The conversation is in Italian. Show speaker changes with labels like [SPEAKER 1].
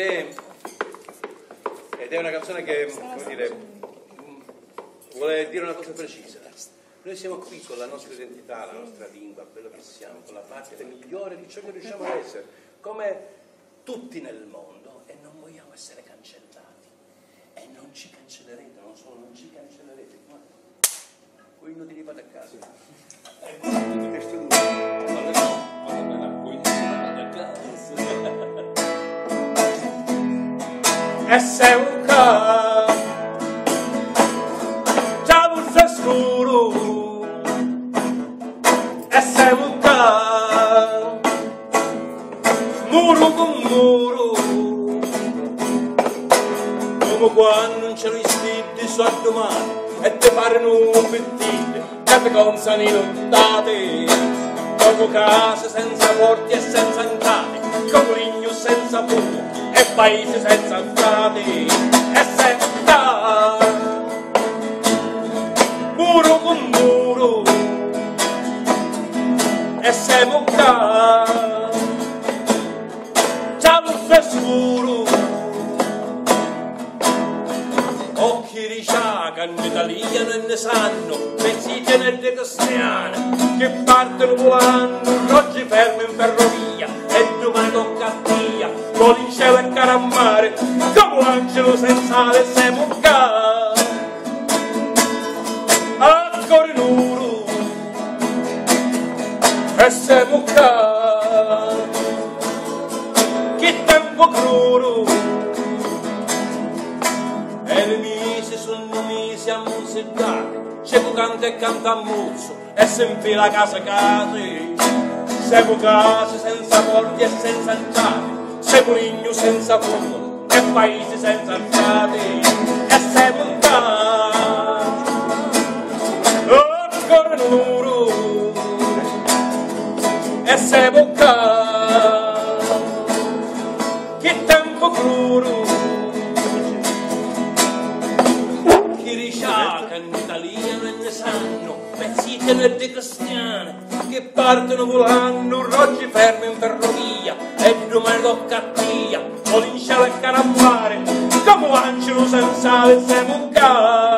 [SPEAKER 1] Ed è una canzone che dire, vuole dire una cosa precisa. Noi siamo qui con la nostra identità, la nostra lingua, quello che siamo, con la parte migliore di ciò che riusciamo ad essere, come tutti nel mondo, e non vogliamo essere cancellati. E non ci cancellerete, non solo non ci cancellerete, ma voi inutili fate a casa.
[SPEAKER 2] SUK Ciao scuro. SUK Muro con muro. Come quando non ce li stidi su a domani E te parano un pettino Che te consano inondate. Come case senza porti e senza entrate Come ligno senza fumo e paesi senza strade e senza muro con muro. E siamo qua già non scuro. Occhi riciacano italiano e ne sanno pezzi tenete cristiane che partono volando oggi fermo in ferrovia voli in cielo e carammare come un angelo senza le siamo qua ancora in uru e siamo qua che tempo cruro e le mise sono mise a musiccare c'è un canta e canta a muzzo e si infila a casa case siamo case senza porti e senza entrate siamo ligno senza fumo e paesi senza alzate e siamo un ancora in muro e siamo qua che tempo cruro riciaca in italiano e ne sanno pezzi tenete cristiane che partono volando oggi fermi in ferrovia e domani tocca a via voli in cielo e carammare come un angelo senza le qua